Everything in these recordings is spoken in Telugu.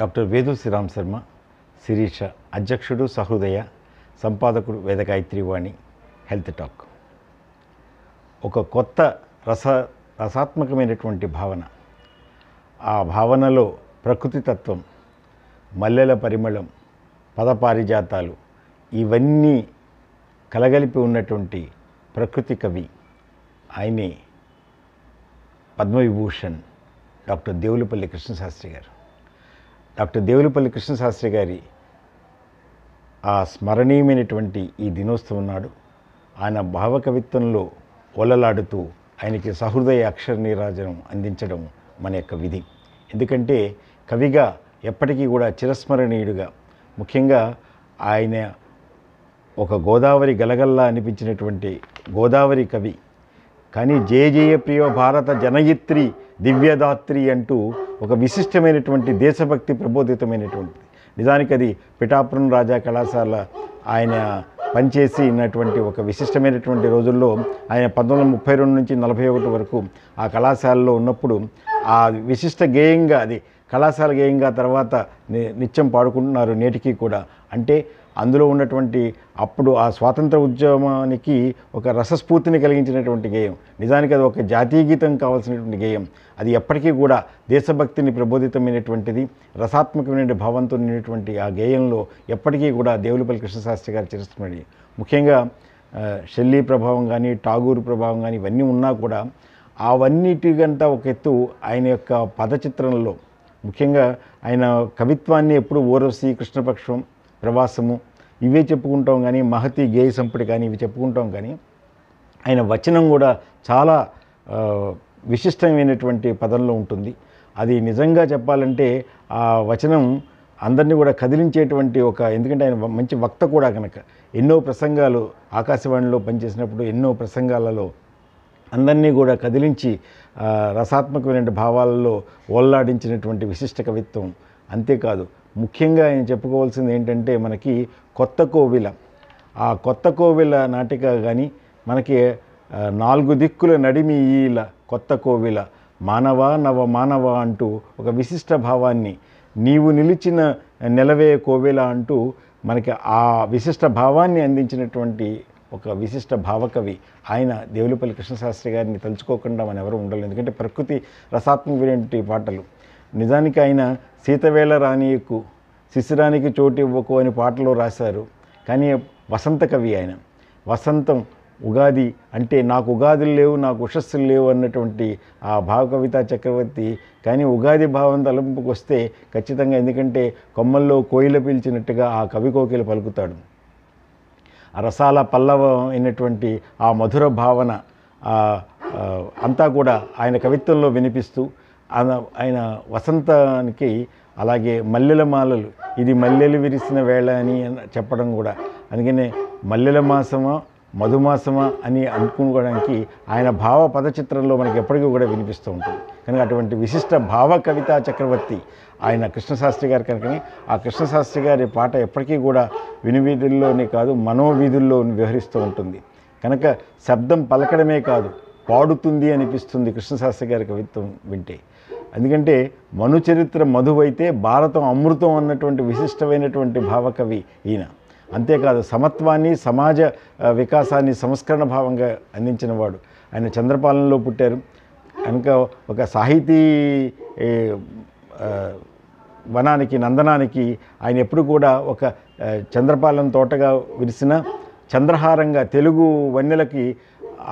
డాక్టర్ వేదు శ్రీరామ్ శర్మ శిరీష అధ్యక్షుడు సహృదయ సంపాదకుడు వేదగాయత్రి వాణి హెల్త్ టాక్. ఒక కొత్త రస రసాత్మకమైనటువంటి భావన. ఆ భావనలో ప్రకృతి తత్వం మల్లెల పరిమళం పదపారిజాతాలు ఇవన్నీ కలగలిపి ఉన్నటువంటి ప్రకృతి కవి ఆయనే పద్మవిభూషణ్ డాక్టర్ దేవులపల్లి కృష్ణశాస్త్రి గారు. డాక్టర్ దేవులపల్లి కృష్ణశాస్త్రి గారి ఆ స్మరణీయమైనటువంటి ఈ దినోత్సవం నాడు ఆయన భావకవిత్వంలో ఒలలాడుతూ ఆయనకి సహృదయ అక్షర నీరాజనం అందించడం మన యొక్క విధి. ఎందుకంటే కవిగా ఎప్పటికీ కూడా చిరస్మరణీయుడుగా ముఖ్యంగా ఆయన ఒక గోదావరి గలగల్లా అనిపించినటువంటి గోదావరి కవి. కానీ జయ జయ ప్రియ భారత జనయిత్రి దివ్యదాత్రి అంటూ ఒక విశిష్టమైనటువంటి దేశభక్తి ప్రబోధితమైనటువంటి నిజానికి అది పిఠాపురం రాజా కళాశాల ఆయన పనిచేసి ఉన్నటువంటి ఒక విశిష్టమైనటువంటి రోజుల్లో ఆయన పంతొమ్మిది వందల ముప్పై రెండు నుంచి నలభై ఒకటి వరకు ఆ కళాశాలలో ఉన్నప్పుడు ఆ విశిష్ట గేయంగా అది కళాశాల గేయంగా తర్వాత ని- నిత్యం పాడుకుంటున్నారు నేటికి కూడా. అంటే అందులో ఉన్నటువంటి అప్పుడు ఆ స్వాతంత్ర ఉద్యమానికి ఒక రసస్ఫూర్తిని కలిగించినటువంటి గేయం. నిజానికి అది ఒక జాతీయ గీతం కావాల్సినటువంటి గేయం. అది ఎప్పటికీ కూడా దేశభక్తిని ప్రబోధితమైనటువంటిది రసాత్మకమైన భావంతో నిండినటువంటి ఆ గేయంలో ఎప్పటికీ కూడా దేవులపల్లి కృష్ణశాస్త్రి గారి చిరస్మరణి ముఖ్యంగా షెల్లీ ప్రభావం కానీ ఠాగూర్ ప్రభావం కానీ ఇవన్నీ ఉన్నా కూడా అవన్నిటికంతా ఒక ఎత్తు ఆయన యొక్క పదచిత్రంలో. ముఖ్యంగా ఆయన కవిత్వాన్ని ఎప్పుడు ఓరవసి కృష్ణపక్షం ప్రవాసము ఇవే చెప్పుకుంటాం కానీ మహతి గేయ సంపటి కానీ ఇవి చెప్పుకుంటాం కానీ ఆయన వచనం కూడా చాలా విశిష్టమైనటువంటి పదంలో ఉంటుంది. అది నిజంగా చెప్పాలంటే ఆ వచనం అందరినీ కూడా కదిలించేటువంటి ఒక ఎందుకంటే ఆయన మంచి వక్త కూడా కనుక ఎన్నో ప్రసంగాలు ఆకాశవాణిలో పనిచేసినప్పుడు ఎన్నో ప్రసంగాలలో అందరినీ కూడా కదిలించి రసాత్మకమైన భావాలలో ఓల్లాడించినటువంటి విశిష్ట కవిత్వం. అంతేకాదు ముఖ్యంగా ఆయన చెప్పుకోవాల్సింది ఏంటంటే మనకి కొత్త కోవిల ఆ కొత్త కోవిల నాటిక కానీ మనకి నాలుగు దిక్కుల నడిమి ఈల కొత్త కోవిల మానవ నవ మానవ అంటూ ఒక విశిష్ట భావాన్ని నీవు నిలిచిన నిలవే కోవిల అంటూ మనకి ఆ విశిష్ట భావాన్ని అందించినటువంటి ఒక విశిష్ట భావకవి ఆయన దేవులపల్లి కృష్ణశాస్త్రి గారిని తలుచుకోకుండా మనం ఎవరు ఉండలేదు ఎందుకంటే ప్రకృతి రసాత్మకమైనటువంటి పాటలు. నిజానికి ఆయన సీతవేళ రానియకు శిశిరానికి చోటు ఇవ్వకు అని పాటలో రాశారు. కానీ వసంత కవి ఆయన. వసంతం ఉగాది అంటే నాకు ఉగాదులు లేవు నాకు ఉషస్సులు లేవు అన్నటువంటి ఆ భావకవితా చక్రవర్తి. కానీ ఉగాది భావం తలంపుకు వస్తే ఖచ్చితంగా ఎందుకంటే కొమ్మల్లో కోయిల పీల్చినట్టుగా ఆ కవి కోకిలు పలుకుతాడు. ఆ రసాల పల్లవం అయినటువంటి ఆ మధుర భావన అంతా కూడా ఆయన కవిత్వంలో వినిపిస్తూ ఆయన- ఆయన వసంతానికి అలాగే మల్లెల మాలలు. ఇది మల్లెలు విరిసిన వేళ అని చెప్పడం కూడా. అందుకనే మల్లెల మాసమా మధుమాసమా అని అనుకోవడానికి ఆయన భావ పదచిత్రంలో మనకి ఎప్పటికీ కూడా వినిపిస్తూ ఉంటుంది. కనుక అటువంటి విశిష్ట భావ కవితా చక్రవర్తి ఆయన కృష్ణశాస్త్రి గారు కనుకని ఆ కృష్ణశాస్త్రి గారి పాట ఎప్పటికీ కూడా వినివీధుల్లోనే కాదు మనోవీధుల్లో వ్యవహరిస్తూ ఉంటుంది. కనుక శబ్దం పలకడమే కాదు పాడుతుంది అనిపిస్తుంది కృష్ణశాస్త్రి గారి కవిత్వం వింటే. ఎందుకంటే మనుచరిత్ర మధువైతే భారతం అమృతం అన్నటువంటి విశిష్టమైనటువంటి భావకవి ఈయన. అంతేకాదు సమత్వాన్ని సమాజ వికాసాన్ని సంస్కరణ భావంగా అందించినవాడు. ఆయన చంద్రపాలనలో పుట్టారు. కనుక ఒక సాహితీ వనానికి నందనానికి ఆయన ఎప్పుడు కూడా ఒక చంద్రపాలెం తోటగా విరిసిన చంద్రహారంగా తెలుగు వన్నెలకి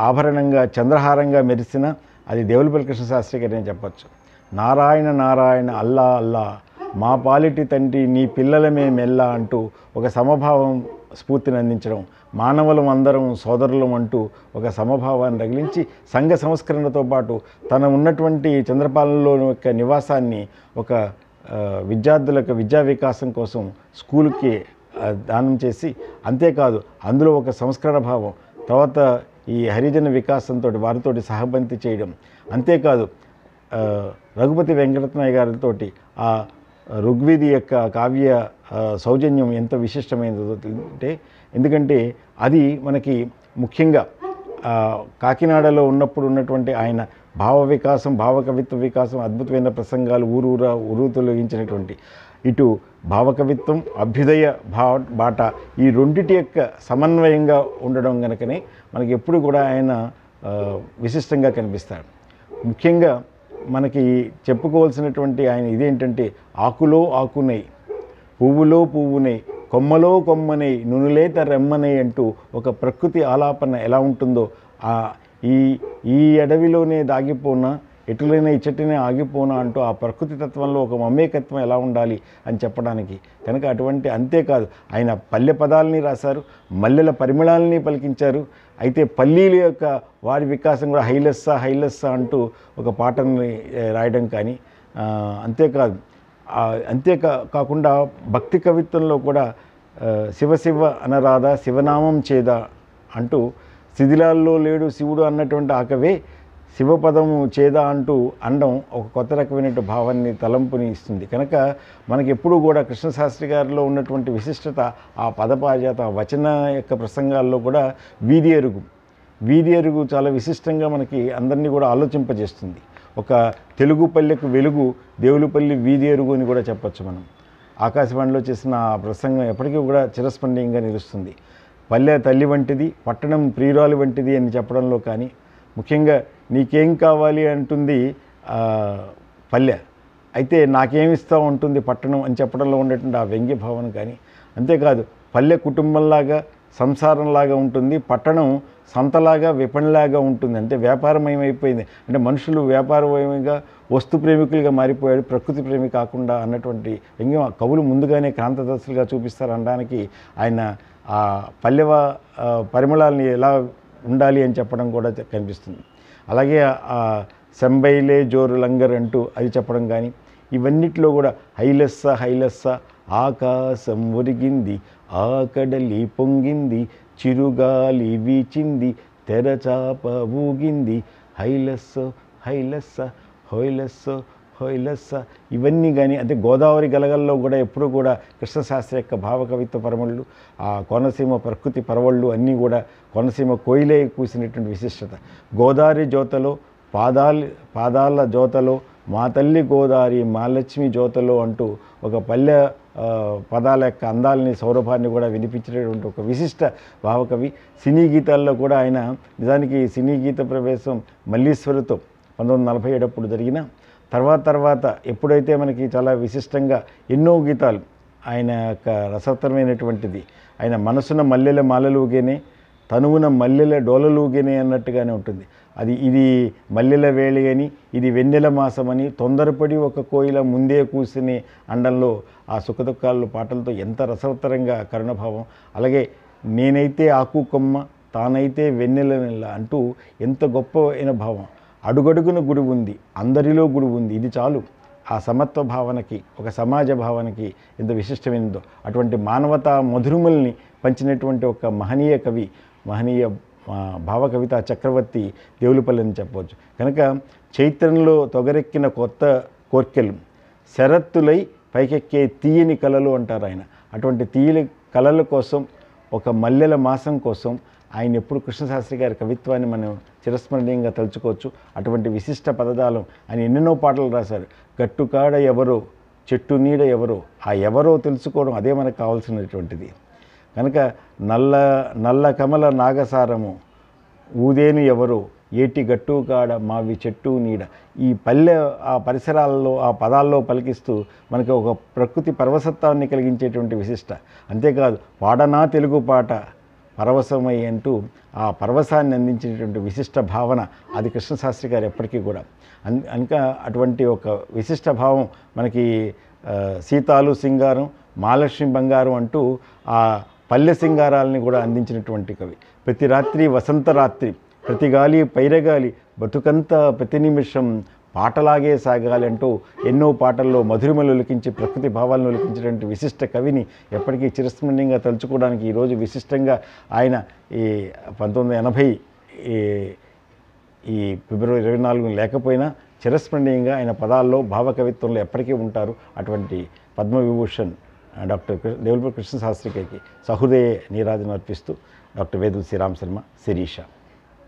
ఆభరణంగా చంద్రహారంగా మెరిసిన అది దేవులపల్లి కృష్ణశాస్త్రి గారు అని చెప్పచ్చు. నారాయణ నారాయణ అల్లా అల్లా మా పాలిటి తండ్రి నీ పిల్లలమే మెల్లా అంటూ ఒక సమభావం స్ఫూర్తిని అందించడం మానవులం అందరం సోదరులం అంటూ ఒక సమభావాన్ని రగిలించి సంఘ సంస్కరణతో పాటు తన ఉన్నటువంటి చంద్రపాలనలో యొక్క నివాసాన్ని ఒక ఆ, విద్యార్థులకు విద్యా వికాసం కోసం స్కూల్కి దానం చేసి అంతేకాదు అందులో ఒక సంస్కరణ భావం. తర్వాత ఈ హరిజన వికాసంతో వారితో సహబంతి చేయడం. అంతేకాదు రఘుపతి వెంకటనాయ గారితో ఆ ఋగ్వేది యొక్క కావ్య సౌజన్యం ఎంత విశిష్టమైనదో అంటే ఎందుకంటే అది మనకి ముఖ్యంగా కాకినాడలో ఉన్నప్పుడు ఉన్నటువంటి ఆయన భావ వికాసం భావ కవిత్వ వికాసం అద్భుతమైన ప్రసంగాలు ఊరూరా ఉరుతొలగించినటువంటి ఇటు భావకవిత్వం అభ్యుదయ భావ బాట ఈ రెండిటి యొక్క సమన్వయంగా ఉండడం కనుకనే మనకి ఎప్పుడు కూడా ఆయన విశిష్టంగా కనిపిస్తాడు. ముఖ్యంగా మనకి చెప్పుకోవాల్సినటువంటి ఆయన ఇదేంటంటే ఆకులో ఆకునై పువ్వులో పువ్వునై కొమ్మలో కొమ్మనై నునులేత రెమ్మనై అంటూ ఒక ప్రకృతి ఆలాపన ఎలా ఉంటుందో ఆ ఈ ఈ అడవిలోనే దాగిపోనా ఎటులైనా ఇచ్చటినే ఆగిపోనా అంటూ ఆ ప్రకృతి తత్వంలో ఒక మమేకత్వం ఎలా ఉండాలి అని చెప్పడానికి కనుక అటువంటి అంతేకాదు ఆయన పల్లె పదాలని రాశారు మల్లెల పరిమళాలని పలికించారు. అయితే పల్లీల యొక్క వారి వికాసం కూడా హైలెస్సా హైలెస్సా అంటూ ఒక పాటని రాయడం కానీ అంతేకాదు అంతే కా- కాకుండా భక్తి కవిత్వంలో కూడా శివశివ శివ శివ అనరాధ శివనామం చేద అంటూ శిథిలాల్లో లేడు శివుడు అన్నటువంటి ఆకవే శివపదము చేదా అంటూ అండం ఒక కొత్త రకమైన భావాన్ని తలంపుని ఇస్తుంది. కనుక మనకి ఎప్పుడూ కూడా కృష్ణశాస్త్రి గారిలో ఉన్నటువంటి విశిష్టత ఆ పదపాజాత వచన యొక్క ప్రసంగాల్లో కూడా వీధి ఎరుగు. వీధి ఎరుగు చాలా విశిష్టంగా మనకి అందరినీ కూడా ఆలోచింపజేస్తుంది. ఒక తెలుగు పల్లెకు వెలుగు దేవులపల్లి వీధి ఎరుగు అని కూడా చెప్పచ్చు మనం. ఆకాశవాణిలో చేసిన ఆ ప్రసంగం ఎప్పటికీ కూడా చిరస్పందీయంగా నిలుస్తుంది. పల్లె తల్లి వంటిది పట్టణం ప్రియురాలు వంటిది అని చెప్పడంలో కానీ ముఖ్యంగా నీకేం కావాలి అంటుంది పల్లె. అయితే నాకేమిస్తా ఉంటుంది పట్టణం అని చెప్పడంలో ఉండేటువంటి ఆ వ్యంగ్య భావన కానీ. అంతేకాదు పల్లె కుటుంబంలాగా సంసారంలాగా ఉంటుంది పట్టణం సంతలాగా విపణిలాగా ఉంటుంది. అంటే వ్యాపారమయమైపోయింది అంటే మనుషులు వ్యాపారమయంగా వస్తు ప్రేమికులుగా మారిపోయాడు ప్రకృతి ప్రేమి కాకుండా అన్నటువంటి వ్యంగ్యం ఆ కవులు ముందుగానే క్రాంతదర్శులుగా చూపిస్తారు అనడానికి ఆయన ఆ పల్లెవ పరిమళాలని ఎలా ఉండాలి అని చెప్పడం కూడా కనిపిస్తుంది. అలాగే సెంబైలే జోరు లంగర్ అంటూ అది చెప్పడం కానీ ఇవన్నిట్లో కూడా హైలెస్స హైలెస్స ఆకాశం ఒరిగింది ఆకడలి పొంగింది చిరుగాలి వీచింది తెరచాప ఊగింది హైలస్స హైలెస్స హైలస్సో హోయిలస్ ఇవన్నీ కానీ అంటే గోదావరి గలగల్లో కూడా ఎప్పుడూ కూడా కృష్ణశాస్త్రి యొక్క భావకవిత్వ పరమళ్ళు ఆ కోనసీమ ప్రకృతి పరవళ్ళు అన్నీ కూడా కోనసీమ కోయిలే కూసినటువంటి విశిష్టత. గోదావరి జోతలో పాదాల పాదాల జోతలో మా తల్లి గోదావరి మా లక్ష్మి జోతలో అంటూ ఒక పల్లె పదాల యొక్క అందాలని సౌరభాన్ని కూడా వినిపించేటటువంటి ఒక విశిష్ట భావకవి సినీ గీతాల్లో కూడా ఆయన నిజానికి సినీ గీత ప్రవేశం మల్లీశ్వరితో పంతొమ్మిది వందల నలభై ఏడప్పుడు జరిగిన తర్వాత తర్వాత ఎప్పుడైతే మనకి చాలా విశిష్టంగా ఎన్నో గీతాలు ఆయన యొక్క రసతరమైనటువంటిది ఆయన మనసున మల్లెల మాలలుగేనే తనువున మల్లెల డోలలుగేనే అన్నట్టుగానే ఉంటుంది. అది ఇది మల్లెల వేళి అని ఇది వెన్నెల మాసమని తొందరపడి ఒక కోయిల ముందే కూర్చుని అండంలో ఆ సుఖదుఖాలు పాటలతో ఎంత రసవత్తరంగా కరుణభావం. అలాగే నేనైతే ఆకు కొమ్మ తానైతే వెన్నెల నెల అంటూ ఎంత గొప్ప అయిన భావం. అడుగడుగున గుడి ఉంది అందరిలో గుడి ఉంది ఇది చాలు. ఆ సమత్వ భావనకి ఒక సమాజ భావనకి ఎంత విశిష్టమైనదో అటువంటి మానవతా మధురుముల్ని పంచినటువంటి ఒక మహనీయ కవి మహనీయ భావకవిత చక్రవర్తి దేవులపల్లి అని చెప్పవచ్చు. కనుక చైత్రంలో తొగరెక్కిన కొత్త కోర్కెలు శరత్తులై పైకెక్కే తీయని కళలు అంటారు ఆయన. అటువంటి తీయని కళల కోసం ఒక మల్లెల మాసం కోసం ఆయన ఎప్పుడు కృష్ణశాస్త్రి గారి కవిత్వాన్ని మనం చిరస్మరణీయంగా తలుచుకోవచ్చు. అటువంటి విశిష్ట పదజాలం ఆయన ఎన్నెన్నో పాటలు రాశారు. గట్టుకాడ ఎవరో చెట్టు నీడ ఎవరో ఆ ఎవరో తెలుసుకోవడం అదే మనకు కావాల్సినటువంటిది. కనుక నల్ల నల్ల కమల నాగసారము ఊదేను ఎవరో ఏటి గట్టు కాడ మావి చెట్టు నీడ. ఈ పల్లె ఆ పరిసరాల్లో ఆ పదాల్లో పలికిస్తూ మనకి ఒక ప్రకృతి పర్వసత్వాన్ని కలిగించేటువంటి విశిష్ట. అంతేకాదు పాడనా తెలుగు పాట పరవశమై అంటూ ఆ పరవశాన్ని అందించినటువంటి విశిష్ట భావన అది కృష్ణశాస్త్రి గారు ఎప్పటికీ కూడా. అన్ ఇంకా అటువంటి ఒక విశిష్ట భావం మనకి సీతాలు సింగారం మహాలక్ష్మి బంగారం అంటూ ఆ పల్లె సింగారాలని కూడా అందించినటువంటి కవి. ప్రతి రాత్రి వసంత రాత్రి ప్రతి గాలి పైరగాలి బతుకంతా ప్రతి నిమిషం పాటలాగే సాగాలి అంటూ ఎన్నో పాటల్లో మధురిమలు ఒలికించి ప్రకృతి భావాలను ఒలికించినటువంటి విశిష్ట కవిని ఎప్పటికీ చిరస్మరణీయంగా తలుచుకోవడానికి ఈరోజు విశిష్టంగా ఆయన ఈ పంతొమ్మిది వందల ఎనభై ఈ ఈ ఫిబ్రవరి ఇరవై నాలుగు లేకపోయినా చిరస్మరణీయంగా ఆయన పదాల్లో భావకవిత్వంలో ఎప్పటికీ ఉంటారు. అటువంటి పద్మవిభూషణ్ డాక్టర్ కృ- దేవులపల్లి కృష్ణశాస్త్రి గారికి సహృదయ నీరాజను అర్పిస్తూ డాక్టర్ వేదుల శ్రీరామ్ శర్మ శిరీష.